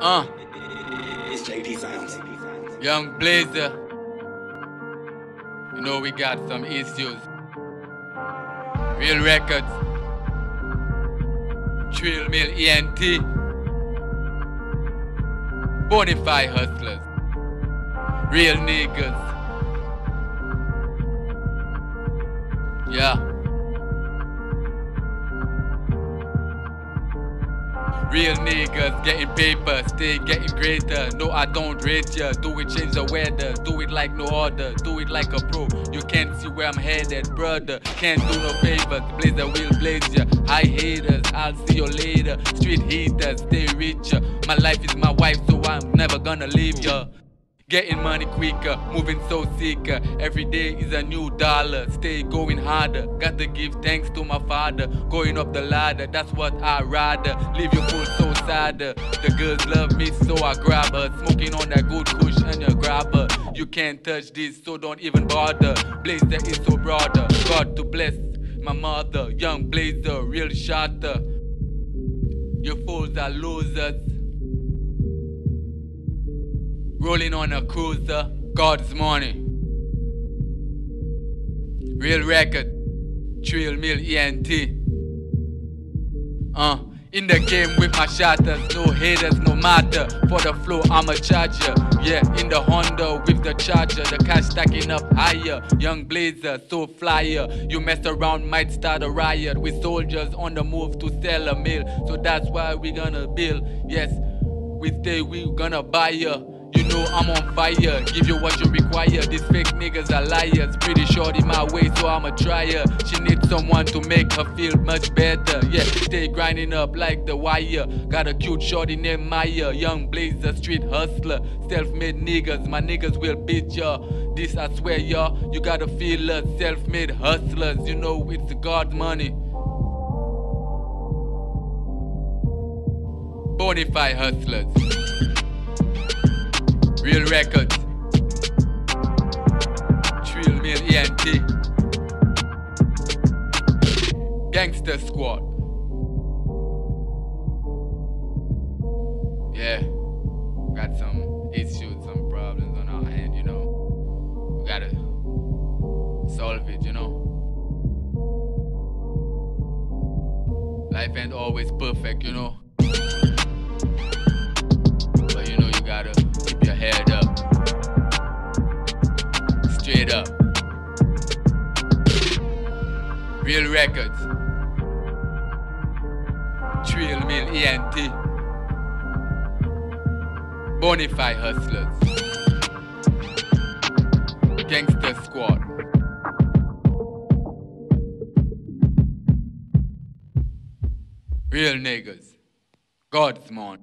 Uh, It's JD Sounds. Yung Blazer. You know we got some issues. Real records. Trill Mill ENT. Bonafide hustlers. Real niggas. Yeah. Real niggas getting paper, stay getting greater. No, I don't rate ya. Do it, change the weather. Do it like no other. Do it like a pro. You can't see where I'm headed, brother. Can't do no favors. Blazer will blaze ya. High haters, I'll see you later. Street heaters, stay richer. My life is my wife, so I'm never gonna leave ya. Getting money quicker, moving so sicker. Every day is a new dollar. Stay going harder. Got to give thanks to my father. Going up the ladder, that's what I rather. Leave your fool so sadder. The girls love me, so I grab her. Smoking on that good kush and you grab her. You can't touch this, so don't even bother. Blazer is so broader. God to bless my mother. Yung Blazer, real shotter. You fools are losers. Rolling on a cruiser, God's money. Real record, Trill Mill ENT. Uh, in the game with my shatters, no haters, no matter. For the flow, I'm a charger. Yeah, in the Honda with the charger, the cash stacking up higher. Yung Blazer, so flyer. You mess around, might start a riot with soldiers on the move to sell a mill. So that's why we gonna build. Yes, we stay, we gonna buy ya. You know I'm on fire, give you what you require. These fake niggas are liars. Pretty short in my way, so I'm a tryer. She needs someone to make her feel much better. Yeah, stay grinding up like the wire. Got a cute shorty named Maya, Yung Blazer, street hustler, self-made niggas. My niggas will beat ya. This I swear, y'all. You gotta feel us, self-made hustlers. You know it's God money. Bonafide hustlers. Real records. Trill Mill ENT. Gangster Squad. Yeah. Got some issues, some problems on our hand, you know. We gotta solve it, you know. Life ain't always perfect, you know. Real records. Trill Mill ENT. Bonafide Hustlers. Gangster Squad. Real niggas. God's man.